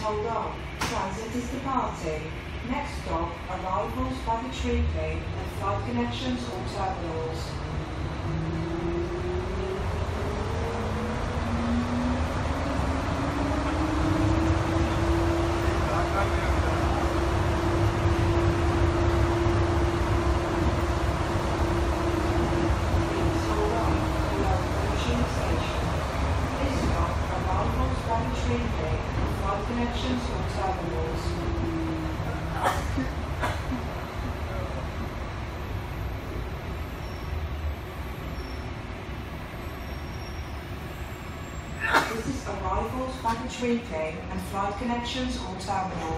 hold on. Transit is departing. Next stop, arrivals, by baggage retake and flight connections or terminals. Please hold on. We are approaching the station. This stop, arrivals, baggage retake This is arrivals, baggage retake and flight connections or terminals.